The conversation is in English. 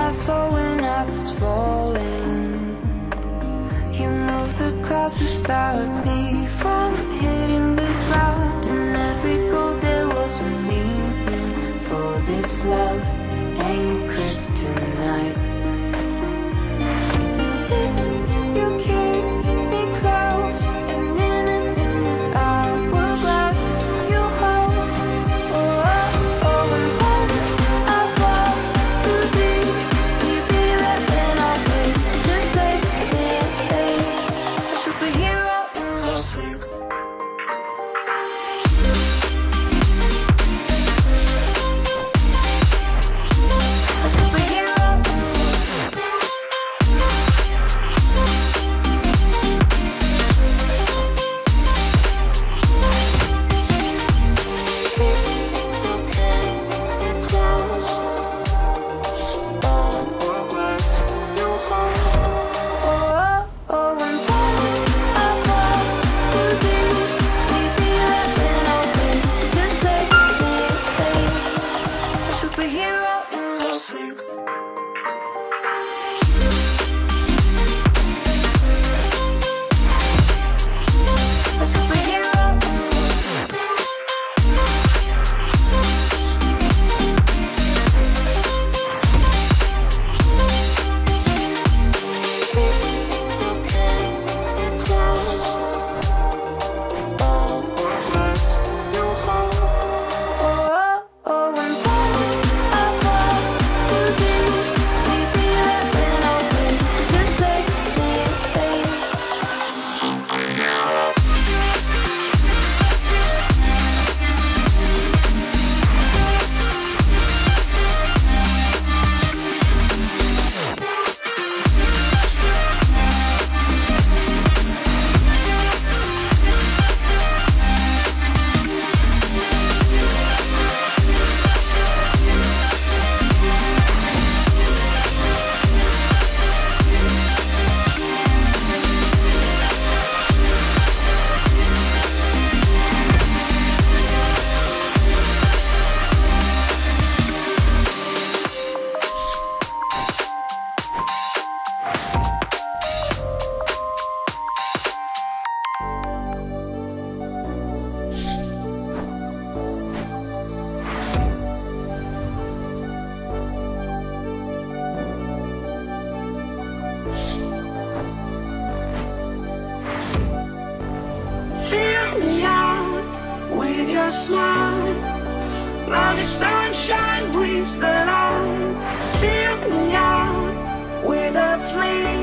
my soul when I was falling. You moved the clouds to stop me. me out with your smile. Now the sunshine brings the light. Fill me out with a flame.